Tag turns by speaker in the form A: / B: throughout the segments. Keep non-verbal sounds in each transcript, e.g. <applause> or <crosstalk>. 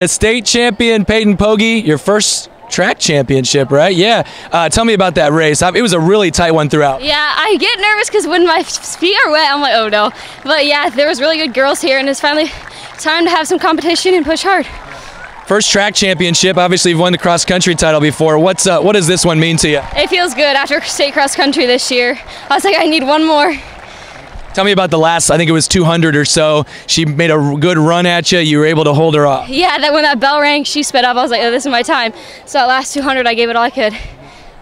A: A state champion, Peyton Pogge, your first track championship, right? Yeah. Uh, tell me about that race. It was a really tight one throughout.
B: Yeah, I get nervous because when my feet are wet, I'm like, oh no. But yeah, there was really good girls here, and it's finally time to have some competition and push hard.
A: First track championship. Obviously, you've won the cross country title before. What's uh, what does this one mean to you?
B: It feels good after state cross country this year. I was like, I need one more.
A: Tell me about the last. I think it was 200 or so. She made a good run at you. You were able to hold her off.
B: Yeah, that when that bell rang, she sped up. I was like, oh, this is my time. So that last 200, I gave it all I could.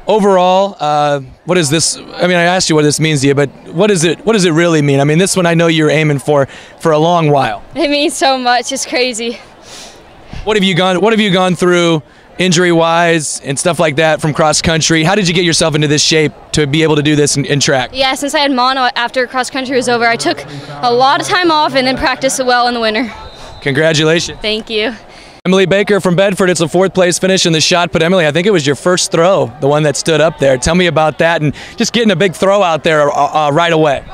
A: Overall, uh, what is this? I mean, I asked you what this means to you, but what is it? What does it really mean? I mean, this one I know you're aiming for for a long while.
B: It means so much. It's crazy.
A: What have you gone? What have you gone through, injury wise and stuff like that from cross country? How did you get yourself into this shape to be able to do this in, in track?
B: Yeah, since I had mono after cross country was over, I took a lot of time off and then practiced well in the winter.
A: Congratulations.
B: Thank you.
A: Emily Baker from Bedford. It's a fourth place finish in the shot put. Emily, I think it was your first throw, the one that stood up there. Tell me about that and just getting a big throw out there uh, uh, right away.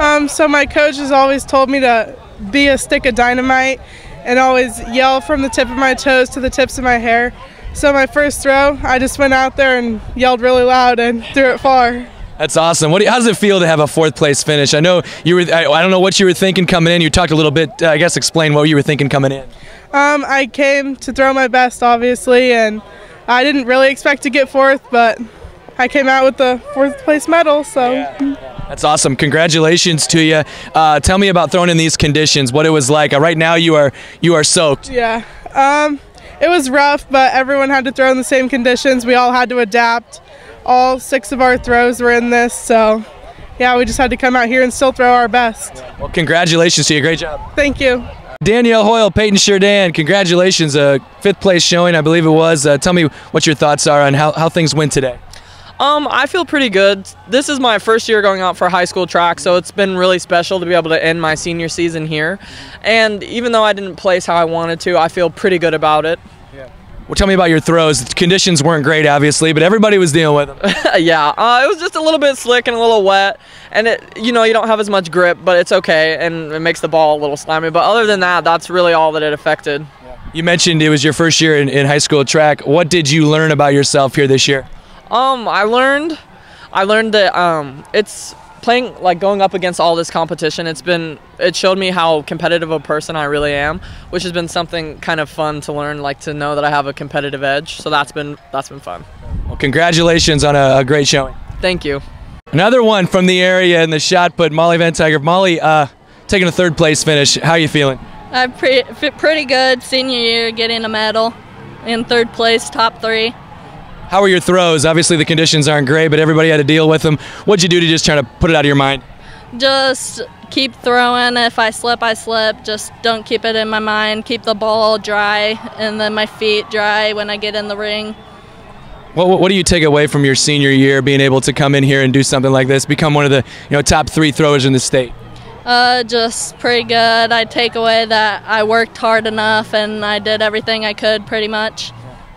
C: Um, so my coach has always told me to be a stick of dynamite and always yell from the tip of my toes to the tips of my hair. So my first throw, I just went out there and yelled really loud and threw it far.
A: That's awesome. What do you, how does it feel to have a fourth place finish? I know you were. I, I don't know what you were thinking coming in. You talked a little bit. Uh, I guess explain what you were thinking coming in.
C: Um, I came to throw my best, obviously, and I didn't really expect to get fourth, but I came out with the fourth place medal. So.
A: Yeah. That's awesome. Congratulations to you. Uh, tell me about throwing in these conditions. What it was like. Uh, right now, you are you are soaked.
C: Yeah. Um, it was rough, but everyone had to throw in the same conditions. We all had to adapt. All six of our throws were in this, so yeah, we just had to come out here and still throw our best.
A: Well, congratulations to you. Great job.
C: Thank you.
A: Danielle Hoyle, Peyton Sherdan, congratulations. A uh, fifth place showing, I believe it was. Uh, tell me what your thoughts are on how, how things went today.
D: Um, I feel pretty good. This is my first year going out for high school track, so it's been really special to be able to end my senior season here. And even though I didn't place how I wanted to, I feel pretty good about it.
A: Yeah. Well, tell me about your throws. The conditions weren't great, obviously, but everybody was dealing with them. <laughs>
D: yeah, uh, it was just a little bit slick and a little wet, and it, you know, you don't have as much grip, but it's okay, and it makes the ball a little slimy. But other than that, that's really all that it affected.
A: You mentioned it was your first year in, in high school track. What did you learn about yourself here this year?
D: Um, I learned, I learned that um, it's playing like going up against all this competition. It's been it showed me how competitive a person I really am, which has been something kind of fun to learn, like to know that I have a competitive edge. So that's been that's been fun.
A: Well, congratulations on a, a great showing.
D: Thank you.
A: Another one from the area in the shot put, Molly Van Tiger. Molly, uh, taking a third place finish. How are you feeling?
E: I'm pretty, pretty good. Senior year, getting a medal in third place, top three.
A: How were your throws? Obviously, the conditions aren't great, but everybody had to deal with them. What'd you do to just try to put it out of your mind?
E: Just keep throwing. If I slip, I slip. Just don't keep it in my mind. Keep the ball dry and then my feet dry when I get in the ring.
A: What, what do you take away from your senior year, being able to come in here and do something like this, become one of the you know top three throwers in the state?
E: Uh, just pretty good. I take away that I worked hard enough and I did everything I could pretty much.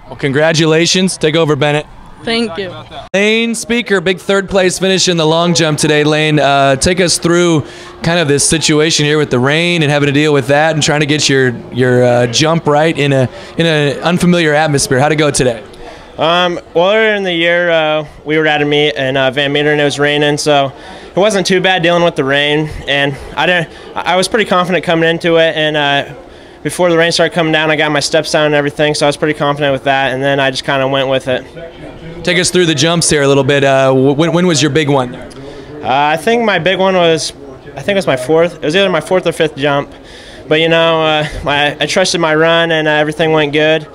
A: Well, congratulations. Take over, Bennett.
E: Thank you.
A: Lane Speaker, big third place finish in the long jump today. Lane, uh, take us through kind of this situation here with the rain and having to deal with that, and trying to get your your uh, jump right in a in an unfamiliar atmosphere. How'd it go today?
F: Um, well, earlier in the year, uh, we were at a meet in uh, Van Meter and it was raining, so it wasn't too bad dealing with the rain. And I didn't. I was pretty confident coming into it, and uh, before the rain started coming down, I got my steps down and everything, so I was pretty confident with that. And then I just kind of went with it.
A: Take us through the jumps here a little bit. Uh, when, when, was your big one?
F: Uh, I think my big one was, I think it was my fourth. It was either my fourth or fifth jump. But you know, uh, my, I trusted my run and uh, everything went good.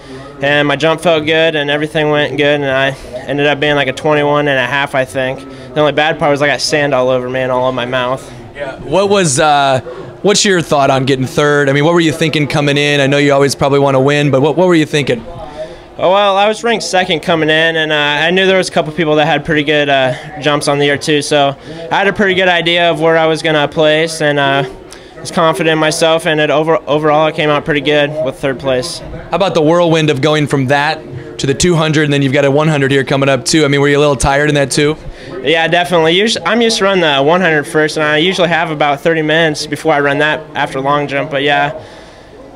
F: And my jump felt good and everything went good. And I ended up being like a 21 and a half, I think. The only bad part was I got sand all over me and all in my mouth.
A: Yeah. What was uh, What's your thought on getting third? I mean, what were you thinking coming in? I know you always probably want to win, but what, what were you thinking?
F: Oh, well, I was ranked second coming in, and uh, I knew there was a couple people that had pretty good uh, jumps on the year too. So I had a pretty good idea of where I was going to place, and uh, was confident in myself. And it over overall, it came out pretty good with third place.
A: How about the whirlwind of going from that to the 200, and then you've got a 100 here coming up too? I mean, were you a little tired in that too?
F: Yeah, definitely. I'm used to run the 100 first, and I usually have about 30 minutes before I run that after long jump. But yeah,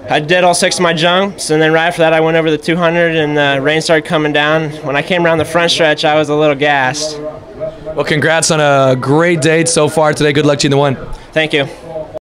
F: I did all six of my jumps, and then right after that, I went over the 200, and the rain started coming down. When I came around the front stretch, I was a little gassed.
A: Well, congrats on a great date so far today. Good luck to you in the one.
F: Thank you.